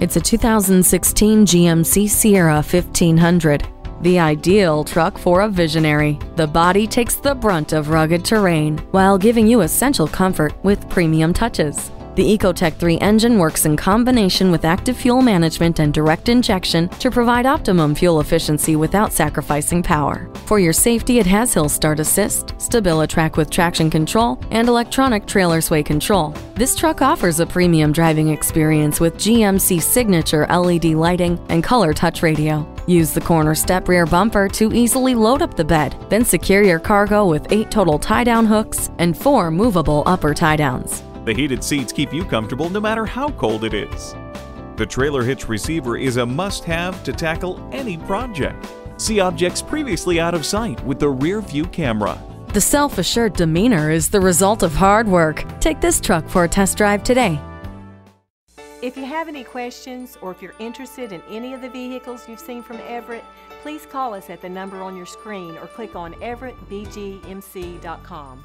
It's a 2016 GMC Sierra 1500. The ideal truck for a visionary. The body takes the brunt of rugged terrain while giving you essential comfort with premium touches. The Ecotec 3 engine works in combination with active fuel management and direct injection to provide optimum fuel efficiency without sacrificing power. For your safety, it has Hill Start Assist, StabiliTrak with traction control, and electronic trailer sway control. This truck offers a premium driving experience with GMC signature LED lighting and color touch radio. Use the corner step rear bumper to easily load up the bed, then secure your cargo with eight total tie-down hooks and four movable upper tie-downs. The heated seats keep you comfortable no matter how cold it is. The trailer hitch receiver is a must-have to tackle any project. See objects previously out of sight with the rear view camera. The self assured demeanor is the result of hard work. Take this truck for a test drive today. If you have any questions or if you're interested in any of the vehicles you've seen from Everett, please call us at the number on your screen or click on everettbgmc.com.